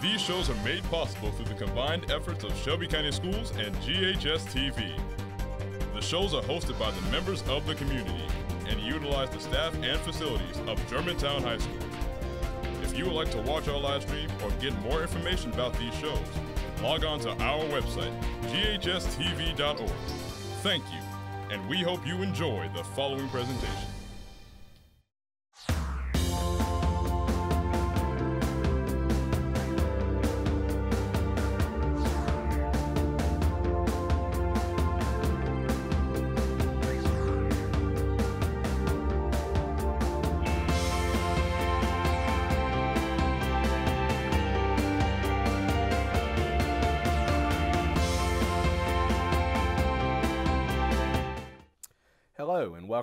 These shows are made possible through the combined efforts of Shelby County Schools and GHS TV. The shows are hosted by the members of the community and utilize the staff and facilities of Germantown High School. If you would like to watch our live stream or get more information about these shows, log on to our website, ghstv.org. Thank you, and we hope you enjoy the following presentation.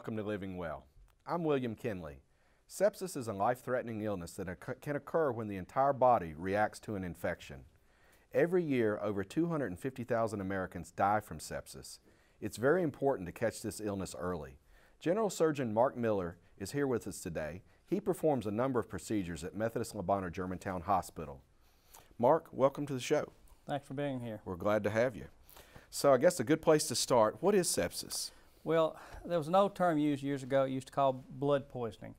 Welcome to Living Well. I'm William Kenley. Sepsis is a life-threatening illness that can occur when the entire body reacts to an infection. Every year, over 250,000 Americans die from sepsis. It's very important to catch this illness early. General Surgeon Mark Miller is here with us today. He performs a number of procedures at Methodist Le Bonheur Germantown Hospital. Mark, welcome to the show. Thanks for being here. We're glad to have you. So, I guess a good place to start. What is sepsis? Well, there was an old term used years ago, it used to call blood poisoning.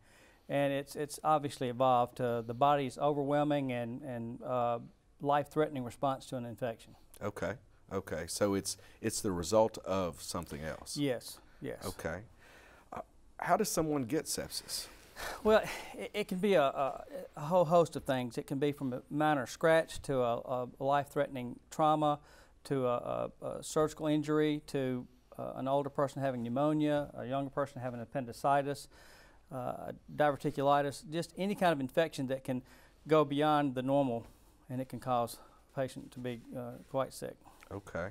And it's, it's obviously evolved to the body's overwhelming and, and uh, life-threatening response to an infection. Okay. Okay. So it's it's the result of something else. Yes, yes. Okay. Uh, how does someone get sepsis? Well, it, it can be a, a, a whole host of things. It can be from a minor scratch to a, a life-threatening trauma to a, a surgical injury to uh, an older person having pneumonia, a younger person having appendicitis, uh, diverticulitis, just any kind of infection that can go beyond the normal and it can cause a patient to be uh, quite sick. Okay.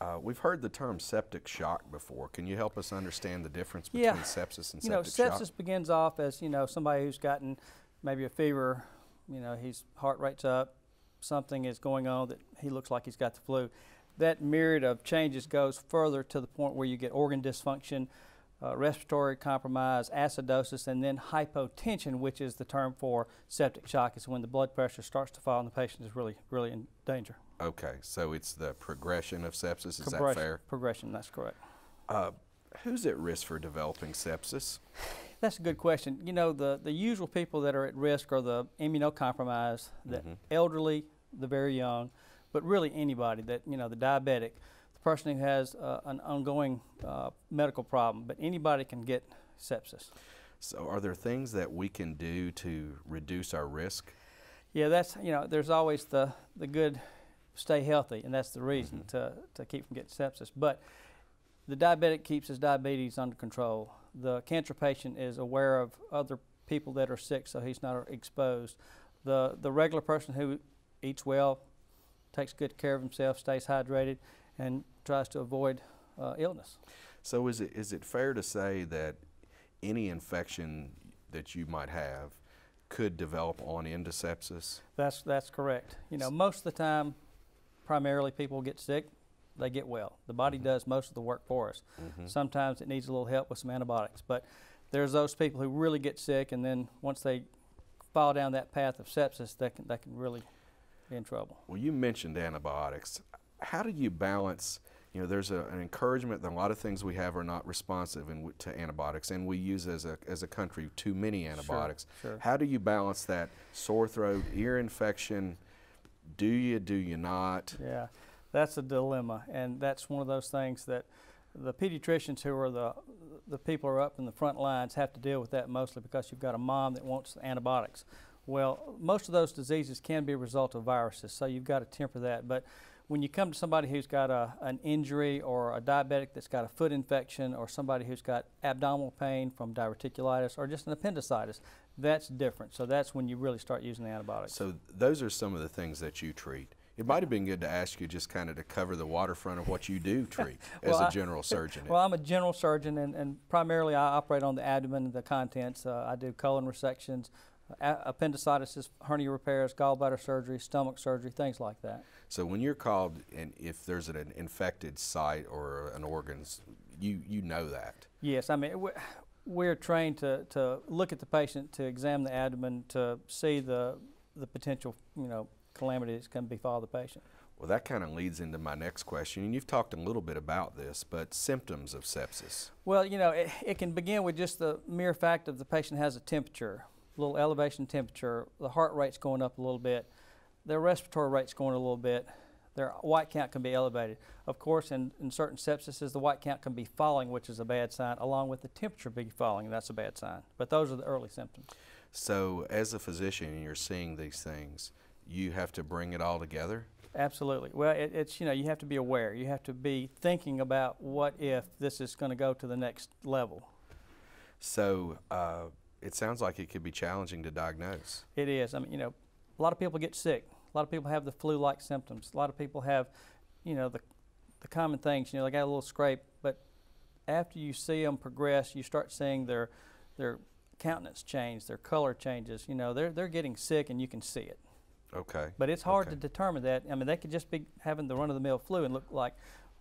Uh, we've heard the term septic shock before. Can you help us understand the difference between Yeah. sepsis and you know, septic sepsis shock? begins off as you know somebody who's gotten maybe a fever. You know, his heart rate's up. Something is going on that he looks like he's got the flu. That myriad of changes goes further to the point where you get organ dysfunction, uh, respiratory compromise, acidosis, and then hypotension, which is the term for septic shock. Is when the blood pressure starts to fall and the patient is really, really in danger. Okay. So it's the progression of sepsis. Is that fair? Progression. That's correct. Uh, who's at risk for developing sepsis? That's a good question. You know, the, the usual people that are at risk are the immunocompromised, the Mhm. elderly, the very young, but really anybody that, you know, the diabetic, the person who has uh, an ongoing uh, medical problem, but anybody can get sepsis. So are there things that we can do to reduce our risk? Yeah, that's, you know, there's always the, the good stay healthy, and that's the reason Mhm. to, to keep from getting sepsis. But the diabetic keeps his diabetes under control. The cancer patient is aware of other people that are sick, so he's not exposed. The, the regular person who eats well, takes good care of himself, stays hydrated, and tries to avoid uh, illness. So is it is it fair to say that any infection that you might have could develop on into sepsis? That's, that's correct. You know, most of the time, primarily people get sick, they get well. The body Mhm. does most of the work for us. Mhm. Sometimes it needs a little help with some antibiotics, but there's those people who really get sick, and then once they fall down that path of sepsis, they can, they can really in trouble. Well, you mentioned antibiotics. How do you balance? You know, there's a, an encouragement that a lot of things we have are not responsive in, to antibiotics, and we use as a as a country too many antibiotics. Sure. How do you balance that sore throat, ear infection? Do you? Do you not? Yeah, that's a dilemma, and that's one of those things that the pediatricians who are the the people who are up in the front lines have to deal with that mostly because you've got a mom that wants antibiotics. Well, most of those diseases can be a result of viruses, so you've got to temper that. But when you come to somebody who's got a, an injury or a diabetic that's got a foot infection or somebody who's got abdominal pain from diverticulitis or just an appendicitis, that's different. So that's when you really start using the antibiotics. So those are some of the things that you treat. It might have been good to ask you just kind of to cover the waterfront of what you do treat as a general surgeon. Well, I'm a general surgeon, and, and primarily I operate on the abdomen and the contents. Uh, I do colon resections, appendicitis, hernia repairs, gallbladder surgery, stomach surgery, things like that. so when you're called, and if there's an infected site or an organs, you you know that. Yes, I mean, we- we're trained to, to look at the patient, to examine the abdomen, to see the, the potential, you know, calamity that can befall the patient. Well, that kind of leads into my next question, and you've talked a little bit about this, but symptoms of sepsis. Well, you know, it, it can begin with just the mere fact of the patient has a temperature, little elevation temperature, the heart rate's going up a little bit, their respiratory rate's going a little bit, their white count can be elevated. Of course, in, in certain sepsises, the white count can be falling, which is a bad sign, along with the temperature being falling, and that's a bad sign. But those are the early symptoms. So, as a physician, and you're seeing these things, you have to bring it all together? Absolutely. Well, it, it's, you know, you have to be aware. You have to be thinking about what if this is going to go to the next level. So, uh, it sounds like it could be challenging to diagnose. It is. I mean, you know, a lot of people get sick. A lot of people have the flu-like symptoms. A lot of people have, you know, the, the common things. You know, they got a little scrape, but after you see them progress, you start seeing their their countenance change, their color changes. You know, they're they're getting sick, and you can see it. Okay. But it's hard okay. to determine that. I mean, they could just be having the run-of-the-mill flu and look like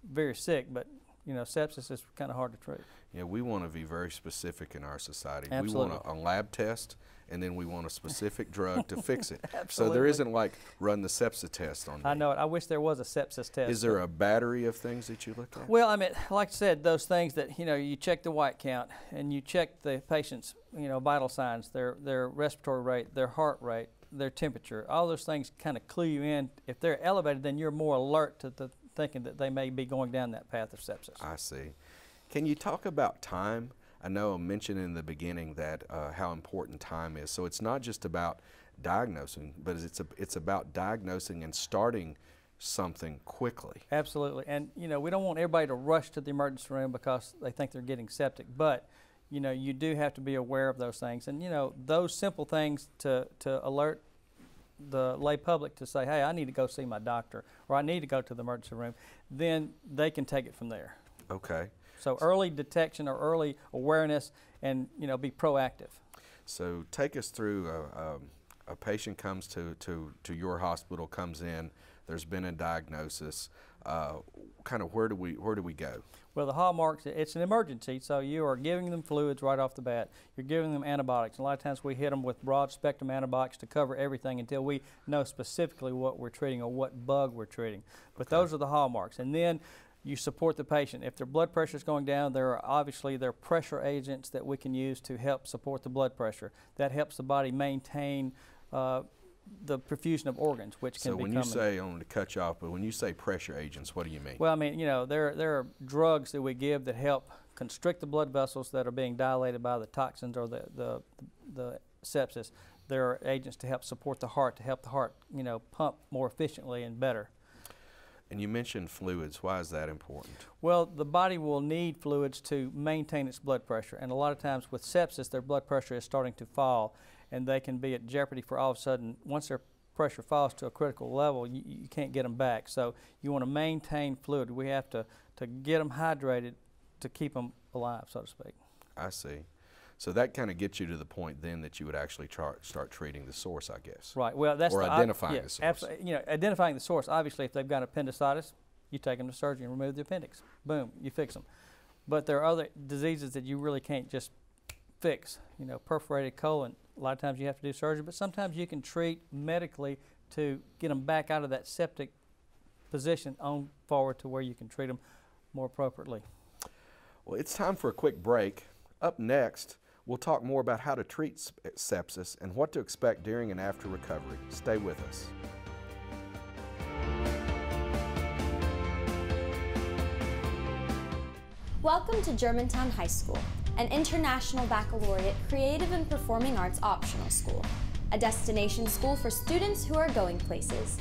very sick, but you know, sepsis is kind of hard to treat. Yeah, we want to be very specific in our society. Absolutely. We want a, a lab test, and then we want a specific drug to fix it. Absolutely. So there isn't like run the sepsis test on. I me. know it. I wish there was a sepsis test. Is there a battery of things that you look at? Well, I mean, like I said, those things that you know, you check the white count and you check the patient's you know vital signs, their their respiratory rate, their heart rate, their temperature. All those things kind of clue you in. If they're elevated, then you're more alert to the thinking that they may be going down that path of sepsis. I see. Can you talk about time? I know I mentioned in the beginning that uh, how important time is. So it's not just about diagnosing, but it's a, it's about diagnosing and starting something quickly. Absolutely, and you know we don't want everybody to rush to the emergency room because they think they're getting septic, but you know you do have to be aware of those things, and you know those simple things to to alert the lay public to say, hey, I need to go see my doctor or I need to go to the emergency room, then they can take it from there. Okay. So early detection or early awareness and, you know, be proactive. So take us through a, a, a patient comes to, to, to your hospital, comes in, there's been a diagnosis. Uh, kind of where do we where do we go? Well, the hallmarks, it's an emergency, so you are giving them fluids right off the bat. You're giving them antibiotics. A lot of times we hit them with broad spectrum antibiotics to cover everything until we know specifically what we're treating or what bug we're treating. But Okay. those are the hallmarks. And then you support the patient. If their blood pressure is going down, there are obviously there are pressure agents that we can use to help support the blood pressure. That helps the body maintain uh, the perfusion of organs, which can So when you say, I want to cut you off, but when you say pressure agents, what do you mean? well, I mean, you know, there there are drugs that we give that help constrict the blood vessels that are being dilated by the toxins or the the, the sepsis. There are agents to help support the heart, to help the heart, you know, pump more efficiently and better. and you mentioned fluids. Why is that important? Well, the body will need fluids to maintain its blood pressure, and a lot of times with sepsis, their blood pressure is starting to fall, and they can be at jeopardy for all of a sudden once their pressure falls to a critical level, you, you can't get them back. So you want to maintain fluid. We have to to get them hydrated to keep them alive, so to speak. I see. So that kind of gets you to the point then that you would actually start treating the source, I guess. Right. Well, that's Or the, identifying yeah, the source. abso- you know, identifying the source. Obviously, if they've got appendicitis, you take them to surgery and remove the appendix. Boom, you fix them. But there are other diseases that you really can't just fix. You know, perforated colon. A lot of times you have to do surgery, but sometimes you can treat medically to get them back out of that septic position on forward to where you can treat them more appropriately. Well, it's time for a quick break. Up next, we'll talk more about how to treat eh, sepsis and what to expect during and after recovery. Stay with us. Welcome to Germantown High School, an international baccalaureate creative and performing arts optional school, a destination school for students who are going places.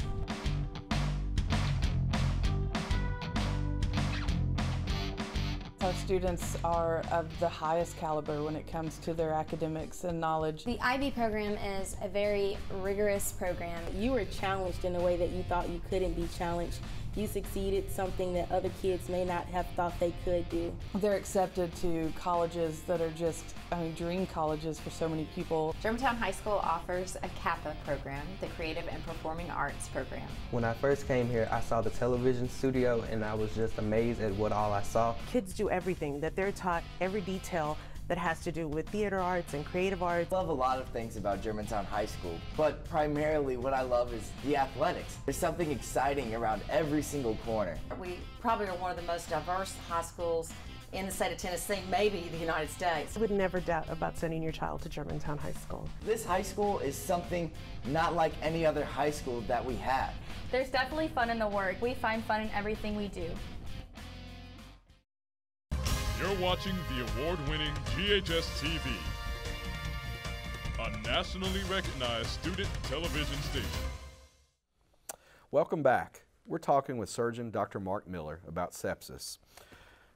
Our students are of the highest caliber when it comes to their academics and knowledge. The IB program is a very rigorous program. You were challenged in a way that you thought you couldn't be challenged. You succeeded something that other kids may not have thought they could do. They're accepted to colleges that are just, I mean, dream colleges for so many people. Germantown High School offers a CAPA program, the Creative and Performing Arts program. When I first came here, I saw the television studio and I was just amazed at what all I saw. Kids do everything, that they're taught every detail that has to do with theater arts and creative arts. I love a lot of things about Germantown High School, but primarily what I love is the athletics. There's something exciting around every single corner. We probably are one of the most diverse high schools in the state of Tennessee, maybe the United States. I would never doubt about sending your child to Germantown High School. This high school is something not like any other high school that we have. There's definitely fun in the work. We find fun in everything we do. You're watching the award-winning GHS TV, a nationally recognized student television station. Welcome back. We're talking with surgeon Dr. Mark Miller about sepsis.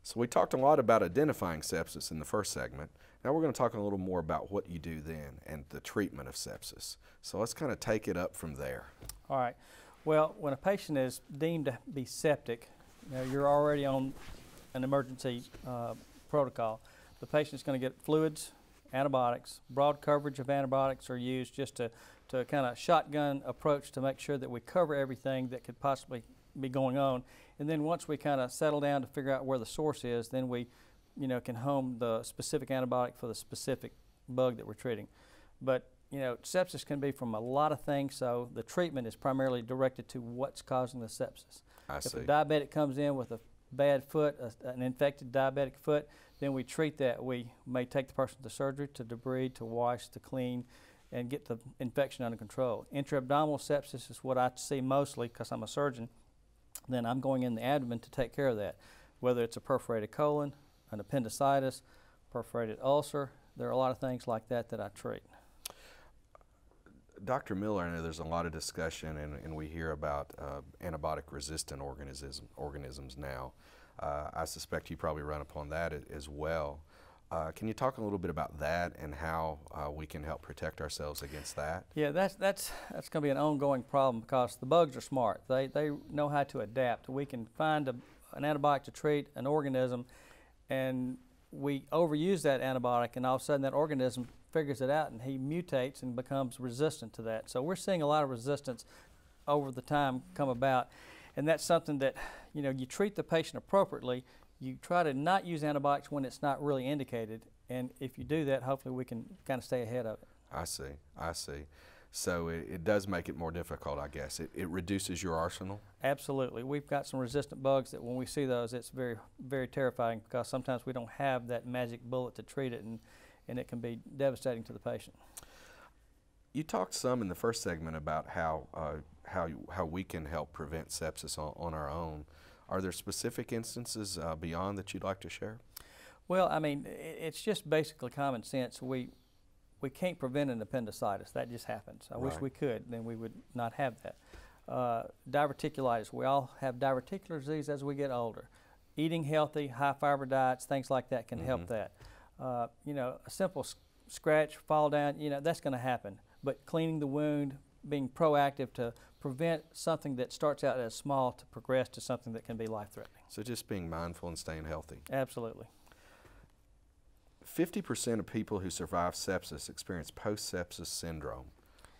So we talked a lot about identifying sepsis in the first segment. Now we're going to talk a little more about what you do then and the treatment of sepsis. So let's kind of take it up from there. All right. Well, when a patient is deemed to be septic, you know, you're already on an emergency uh, protocol. The patient's going to get fluids, antibiotics. Broad coverage of antibiotics are used just to, to kind of shotgun approach to make sure that we cover everything that could possibly be going on. And then once we kind of settle down to figure out where the source is, then we, you know, can home the specific antibiotic for the specific bug that we're treating. But you know, sepsis can be from a lot of things, so the treatment is primarily directed to what's causing the sepsis. I if see. a diabetic comes in with a bad foot, a, an infected diabetic foot, then we treat that. We may take the person to surgery, to debride, to wash, to clean, and get the infection under control. Intra-abdominal sepsis is what I see mostly because I'm a surgeon. Then I'm going in the abdomen to take care of that, whether it's a perforated colon, an appendicitis, perforated ulcer. There are a lot of things like that that I treat. Dr. Miller, I know there's a lot of discussion, and, and we hear about uh, antibiotic resistant organism, organisms now. Uh, I suspect you probably run upon that as well. Uh, can you talk a little bit about that and how uh, we can help protect ourselves against that? Yeah, that's that's that's going to be an ongoing problem because the bugs are smart. They they know how to adapt. We can find a, an antibiotic to treat an organism, and we overuse that antibiotic, and all of a sudden that organism figures it out and he mutates and becomes resistant to that. So we're seeing a lot of resistance over the time come about. And that's something that, you know, you treat the patient appropriately. You try to not use antibiotics when it's not really indicated. And if you do that, hopefully we can kind of stay ahead of it. I see, I see. So it, it does make it more difficult, I guess. It, it reduces your arsenal? Absolutely. We've got some resistant bugs that when we see those, it's very, very terrifying because sometimes we don't have that magic bullet to treat it. And, and it can be devastating to the patient. You talked some in the first segment about how uh, how how we can help prevent sepsis on, on our own. Are there specific instances uh, beyond that you'd like to share? Well, I mean, it's just basically common sense. We we can't prevent an appendicitis. That just happens. I right. wish we could. Then we would not have that. Uh, diverticulitis. We all have diverticular disease as we get older. Eating healthy, high fiber diets, things like that can mm -hmm. help that. Uh, you know, a simple scratch, fall down, you know, that's going to happen. But cleaning the wound, being proactive to prevent something that starts out as small to progress to something that can be life-threatening. So just being mindful and staying healthy. Absolutely. 50% of people who survive sepsis experience post-sepsis syndrome.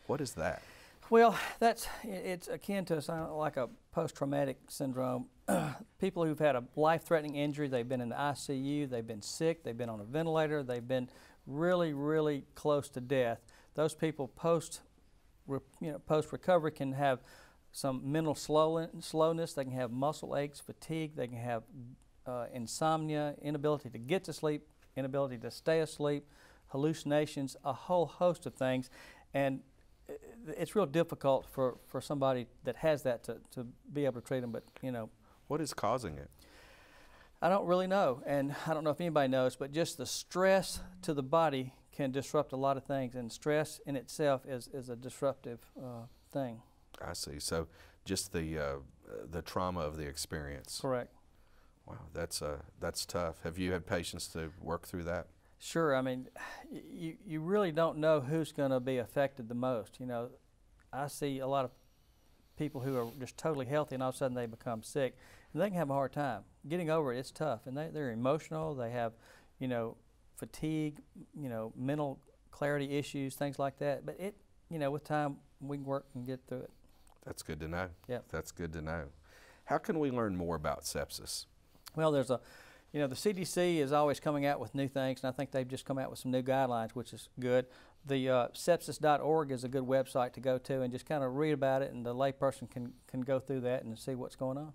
What is that? Well, that's it's akin to like a post-traumatic syndrome. People who've had a life-threatening injury, they've been in the ICU, they've been sick, they've been on a ventilator, they've been really, really close to death. Those people post, you know, post-recovery can have some mental slow, slowness. They can have muscle aches, fatigue. They can have uh, insomnia, inability to get to sleep, inability to stay asleep, hallucinations, a whole host of things, and it's real difficult for, for somebody that has that to, to be able to treat them, but you know. What is causing it? I don't really know, and I don't know if anybody knows, but just the stress to the body can disrupt a lot of things, and stress in itself is, is a disruptive uh, thing. I see. So just the, uh, the trauma of the experience. Correct. Wow, that's, uh, that's tough. Have you had patients to work through that? Sure. I mean, you, you really don't know who's going to be affected the most. You know, I see a lot of people who are just totally healthy and all of a sudden they become sick and they can have a hard time. Getting over it, it's tough. And they, they're emotional. They have, you know, fatigue, you know, mental clarity issues, things like that. But it, you know, with time, we can work and get through it. That's good to know. Yeah. That's good to know. How can we learn more about sepsis? Well, there's a you know, the CDC is always coming out with new things, and I think they've just come out with some new guidelines, which is good. The uh, sepsis.org is a good website to go to and just kind of read about it, and the layperson can, can go through that and see what's going on.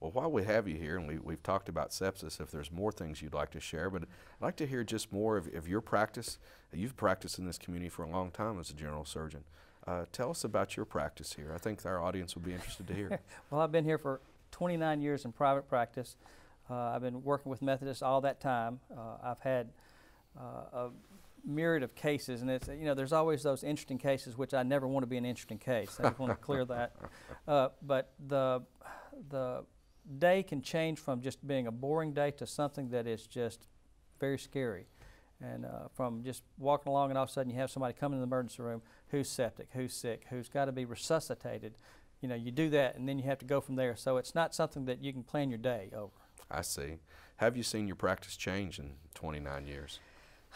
Well, while we have you here, and we, we've talked about sepsis, if there's more things you'd like to share, but I'd like to hear just more of, of your practice. You've practiced in this community for a long time as a general surgeon. Uh, tell us about your practice here. I think our audience would be interested to hear. well, I've been here for 29 years in private practice. Uh, I've been working with Methodists all that time. Uh, I've had uh, a myriad of cases, and it's you know there's always those interesting cases, which I never want to be an interesting case. I just want to clear that. Uh, but the the day can change from just being a boring day to something that is just very scary. And uh, from just walking along and all of a sudden you have somebody come in the emergency room who's septic, who's sick, who's got to be resuscitated. You know, you do that and then you have to go from there. So it's not something that you can plan your day over. I see. Have you seen your practice change in 29 years?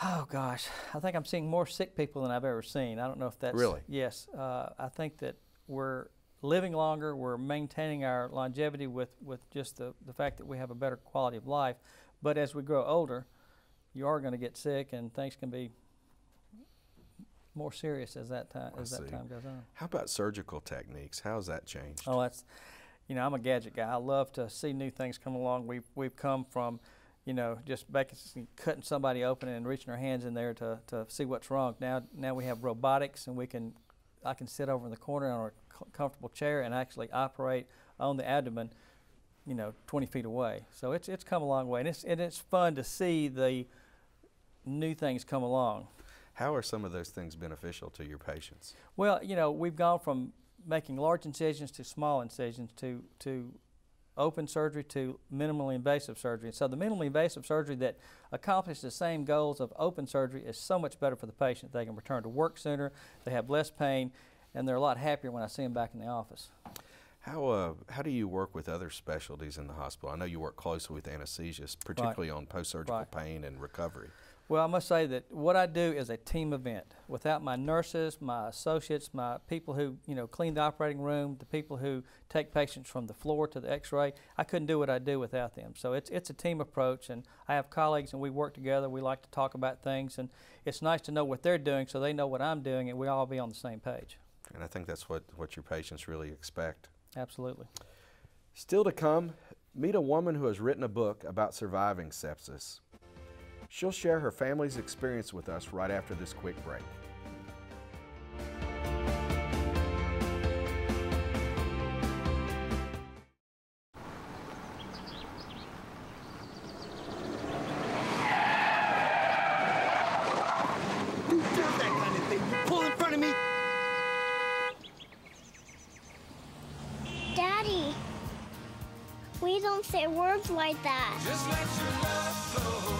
Oh gosh, I think I'm seeing more sick people than I've ever seen. I don't know if that's really. Yes, uh, I think that we're living longer, we're maintaining our longevity with, with just the, the fact that we have a better quality of life. But as we grow older, you are going to get sick and things can be more serious as that time as that time goes on. How about surgical techniques? How's that changed? Oh, that's you know, I'm a gadget guy. I love to see new things come along. We've we've come from, you know, just basically cutting somebody open and reaching our hands in there to, to see what's wrong. Now now we have robotics and we can I can sit over in the corner on a comfortable chair and actually operate on the abdomen, you know, 20 feet away. So it's it's come a long way, and it's and it's fun to see the new things come along. How are some of those things beneficial to your patients? Well, you know, we've gone from making large incisions to small incisions to to open surgery to minimally invasive surgery. So the minimally invasive surgery that accomplishes the same goals of open surgery is so much better for the patient. They can return to work sooner, they have less pain, and they're a lot happier when I see them back in the office. How, uh, how do you work with other specialties in the hospital? I know you work closely with anesthesiologists, particularly right. on post-surgical right. pain and recovery. Well, I must say that what I do is a team event. Without my nurses, my associates, my people who you know clean the operating room, the people who take patients from the floor to the X-ray, I couldn't do what I do without them. So it's it's a team approach, and I have colleagues, and we work together. We like to talk about things, and it's nice to know what they're doing, so they know what I'm doing, and we all be on the same page. And I think that's what what your patients really expect. Absolutely. Still to come, meet a woman who has written a book about surviving sepsis. She'll share her family's experience with us right after this quick break. Pull in front of me! Daddy, we don't say words like that.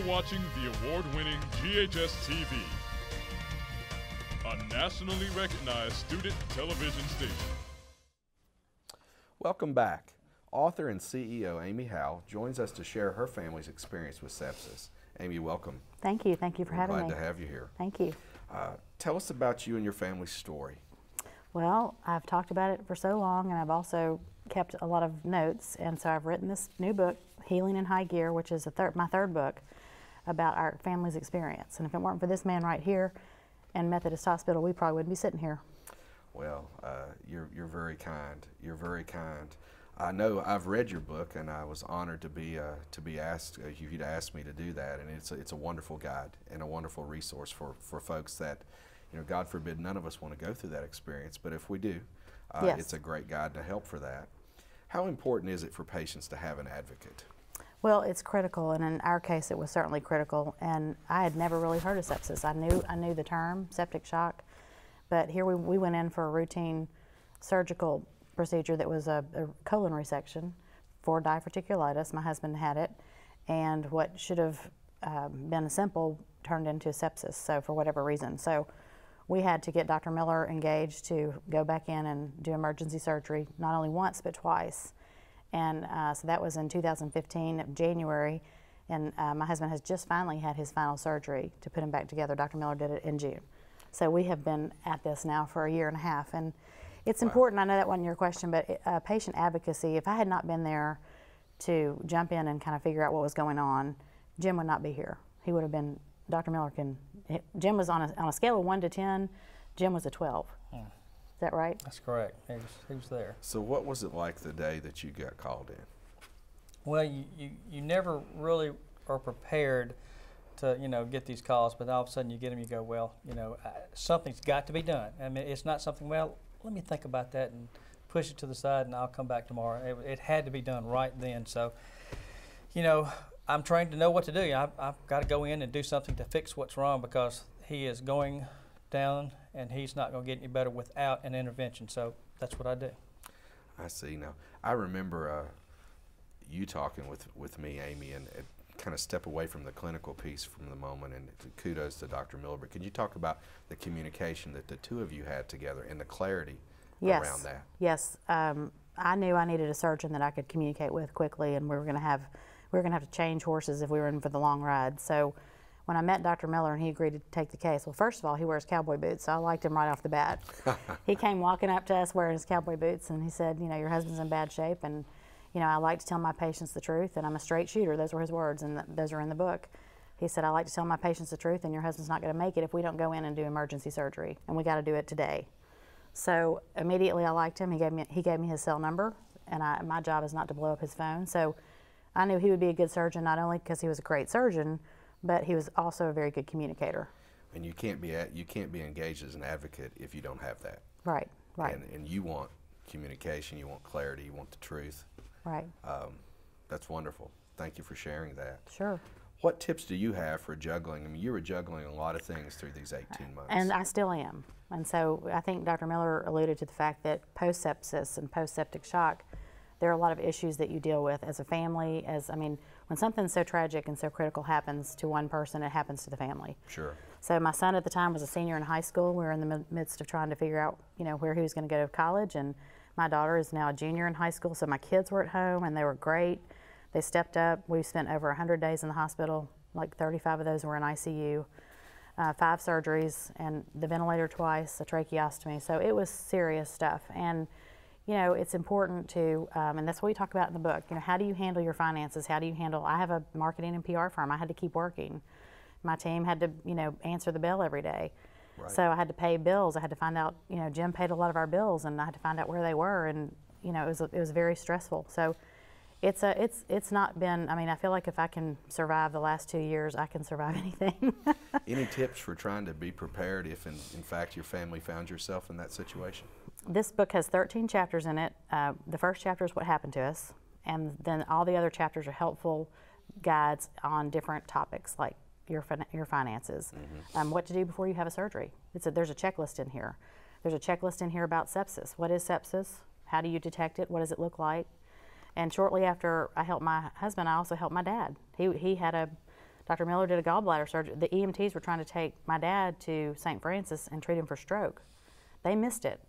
You're watching the award-winning GHS TV, a nationally recognized student television station. Welcome back. Author and CEO Amy Howell joins us to share her family's experience with sepsis. Amy, welcome. Thank you. Thank you for We're having glad me. Glad to have you here. Thank you. Uh, tell us about you and your family's story. Well, I've talked about it for so long, and I've also kept a lot of notes, and so I've written this new book, Healing in High Gear, which is thir my third book about our family's experience. And if it weren't for this man right here and Methodist Hospital, we probably wouldn't be sitting here. Well, uh, you're, you're very kind. You're very kind. I know I've read your book, and I was honored to be uh, to be asked uh, you to ask me to do that. And it's a, it's a wonderful guide and a wonderful resource for, for folks that, you know, God forbid, none of us want to go through that experience, but if we do, yes. it's a great guide to help for that. How important is it for patients to have an advocate? Well, it's critical, and in our case, it was certainly critical. And I had never really heard of sepsis. I knew I knew the term septic shock, but here we, we went in for a routine surgical procedure that was a, a colon resection for diverticulitis. My husband had it, and what should have um, been a simple turned into sepsis. So for whatever reason, so we had to get Dr. Miller engaged to go back in and do emergency surgery, not only once but twice. And uh, so that was in 2015, January. And uh, my husband has just finally had his final surgery to put him back together. Dr. Miller did it in June. So we have been at this now for a year and a half. And it's wow. important, I know that wasn't your question, but uh, patient advocacy, if I had not been there to jump in and kind of figure out what was going on, Jim would not be here. He would have been, Dr. Miller can, Jim was on a, on a scale of 1 to 10, Jim was a 12. Hmm. Is that right? That's correct. He was, he was there. So what was it like the day that you got called in? Well, you, you, you never really are prepared to, you know, get these calls, but all of a sudden you get them, you go, well, you know, uh, something's got to be done. I mean, it's not something, well, let me think about that and push it to the side and I'll come back tomorrow. It, it had to be done right then. So, you know, I'm trained to know what to do. I've, I've got to go in and do something to fix what's wrong because he is going down and he's not going to get any better without an intervention. So that's what I do. I see. Now, I remember uh, you talking with, with me, Amy, and it kind of step away from the clinical piece from the moment, and kudos to Dr. Miller. But can you talk about the communication that the two of you had together and the clarity yes. around that? Yes. Um, I knew I needed a surgeon that I could communicate with quickly, and we were going to have we were going to have to change horses if we were in for the long ride. So when I met Dr. Miller and he agreed to take the case, well, first of all, he wears cowboy boots, so I liked him right off the bat. he came walking up to us wearing his cowboy boots, and he said, you know, your husband's in bad shape, and you know, I like to tell my patients the truth, and I'm a straight shooter. Those were his words, and th those are in the book. He said, I like to tell my patients the truth, and your husband's not going to make it if we don't go in and do emergency surgery, and we got to do it today. So immediately I liked him. He gave me he gave me his cell number, and I, my job is not to blow up his phone. So I knew he would be a good surgeon, not only because he was a great surgeon, but he was also a very good communicator. And you can't be at, you can't be engaged as an advocate if you don't have that. Right. Right. And, and you want communication, you want clarity, you want the truth. Right. Um, that's wonderful. Thank you for sharing that. Sure. What tips do you have for juggling? I mean, you were juggling a lot of things through these 18 months. And I still am. And so I think Dr. Miller alluded to the fact that post sepsis and post septic shock, there are a lot of issues that you deal with as a family. As I mean, when something so tragic and so critical happens to one person, it happens to the family. Sure. So my son at the time was a senior in high school. We were in the midst of trying to figure out, you know, where he was going to go to college, and my daughter is now a junior in high school. So my kids were at home, and they were great. They stepped up. We spent over 100 days in the hospital. Like 35 of those were in ICU. Uh, five surgeries and the ventilator twice, a tracheostomy. So it was serious stuff. And you know, it's important to, um, and that's what we talk about in the book. You know, how do you handle your finances? How do you handle? I have a marketing and PR firm. I had to keep working. My team had to, you know, answer the bell every day. Right. So I had to pay bills. I had to find out. You know, Jim paid a lot of our bills, and I had to find out where they were. And you know, it was it was very stressful. So it's a it's it's not been. I mean, I feel like if I can survive the last two years, I can survive anything. Any tips for trying to be prepared if, in, in fact, your family found yourself in that situation? This book has 13 chapters in it. Uh, the first chapter is what happened to us, and then all the other chapters are helpful guides on different topics like your fin your finances, mm-hmm. um, what to do before you have a surgery. It's a, there's a checklist in here. There's a checklist in here about sepsis. What is sepsis? How do you detect it? What does it look like? And shortly after I helped my husband, I also helped my dad. He, he had a, Dr. Miller did a gallbladder surgery. The EMTs were trying to take my dad to St. Francis and treat him for stroke. They missed it.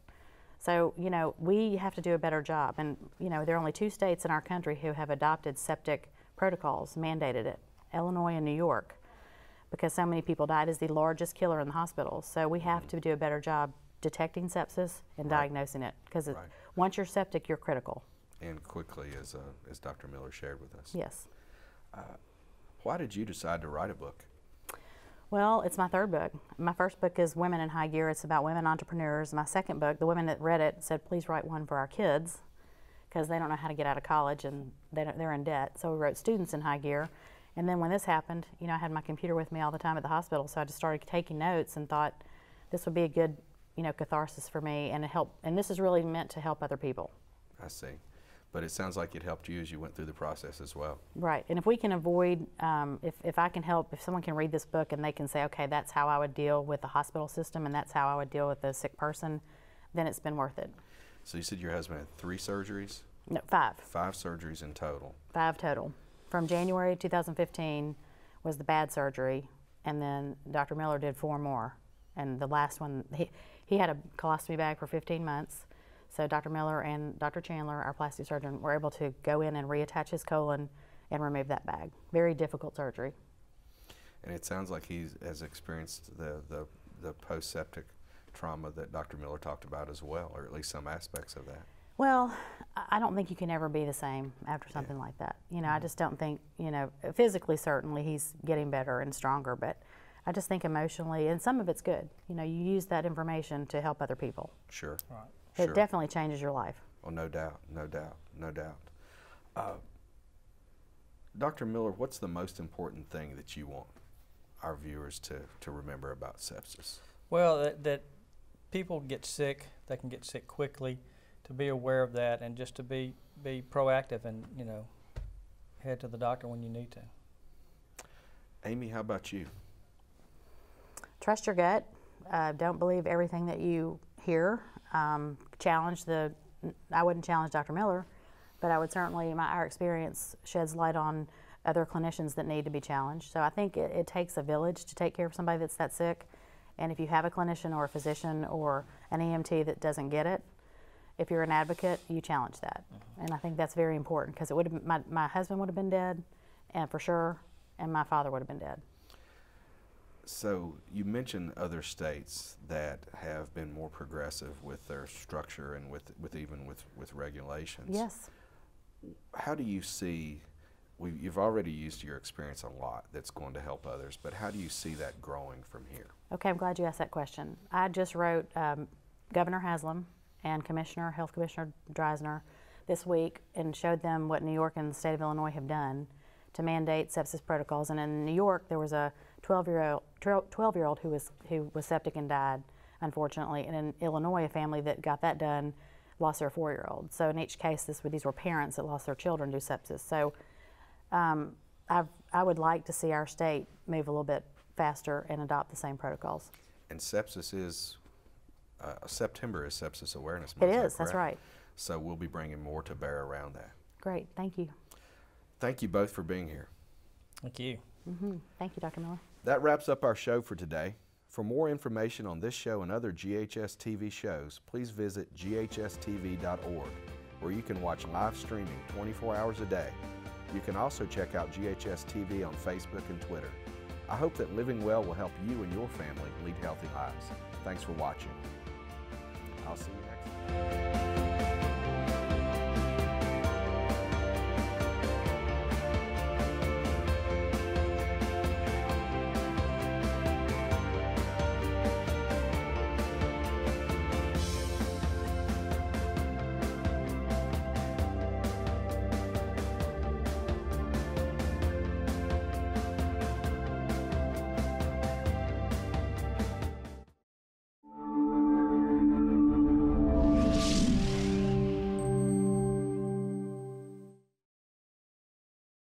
So, you know, we have to do a better job. And, you know, there are only two states in our country who have adopted septic protocols, mandated it Illinois and New York, because so many people died, is the largest killer in the hospitals. So we have to do a better job detecting sepsis and right. diagnosing it, because right. once you're septic, you're critical and quickly, as, uh, as Dr. Miller shared with us. Yes. Uh, why did you decide to write a book? Well, it's my third book. My first book is Women in High Gear. It's about women entrepreneurs. My second book, the women that read it said, please write one for our kids because they don't know how to get out of college and they they're in debt. So we wrote Students in High Gear. And then when this happened, you know, I had my computer with me all the time at the hospital, so I just started taking notes and thought this would be a good, you know, catharsis for me and help. And this is really meant to help other people. I see. But it sounds like it helped you as you went through the process as well. Right, and if we can avoid, um, if, if I can help, if someone can read this book and they can say, okay, that's how I would deal with the hospital system and that's how I would deal with a sick person, then it's been worth it. So you said your husband had three surgeries? No, five. Five surgeries in total. Five total. From January 2015 was the bad surgery, and then Dr. Miller did four more. And the last one, he, he had a colostomy bag for 15 months. So Dr. Miller and Dr. Chandler, our plastic surgeon, were able to go in and reattach his colon and remove that bag. Very difficult surgery. And it sounds like he has experienced the, the, the post-septic trauma that Dr. Miller talked about as well, or at least some aspects of that. Well, I don't think you can ever be the same after something yeah. like that. You know, I mm-hmm. just don't think, you know, physically certainly he's getting better and stronger, but I just think emotionally, and some of it's good. You know, you use that information to help other people. Sure. Right. It sure. definitely changes your life. Well, no doubt, no doubt, no doubt. Uh, Dr. Miller, what's the most important thing that you want our viewers to, to remember about sepsis? Well, that, that people get sick, they can get sick quickly, to be aware of that and just to be, be proactive and, you know, head to the doctor when you need to. Amy, how about you? Trust your gut. Uh, don't believe everything that you hear. Um, challenge the, I wouldn't challenge Dr. Miller, but I would certainly, my, our experience sheds light on other clinicians that need to be challenged. So I think it, it takes a village to take care of somebody that's that sick. And if you have a clinician or a physician or an EMT that doesn't get it, if you're an advocate, you challenge that. Mm-hmm. And I think that's very important because it would have my, my husband would have been dead, and for sure, and my father would have been dead. So you mentioned other states that have been more progressive with their structure and with, with even with, with regulations. Yes. How do you see, we, you've already used your experience a lot that's going to help others, but how do you see that growing from here? Okay, I'm glad you asked that question. I just wrote um, Governor Haslam and Commissioner, Health Commissioner Dreyzehner this week and showed them what New York and the state of Illinois have done to mandate sepsis protocols. And in New York, there was a 12-year-old 12 year old who was who was septic and died, unfortunately. And in Illinois, a family that got that done lost their four-year-old. So in each case, this these were parents that lost their children to sepsis. So um, i I would like to see our state move a little bit faster and adopt the same protocols. And sepsis is uh, September is Sepsis Awareness Month. It is, that's right. So we'll be bringing more to bear around that. Great, thank you. Thank you both for being here. Thank you. Mm -hmm. Thank you, Dr. Miller. That wraps up our show for today. For more information on this show and other GHS TV shows, please visit ghstv.org, where you can watch live streaming 24 hours a day. You can also check out GHS TV on Facebook and Twitter. I hope that living well will help you and your family lead healthy lives. Thanks for watching. I'll see you next time.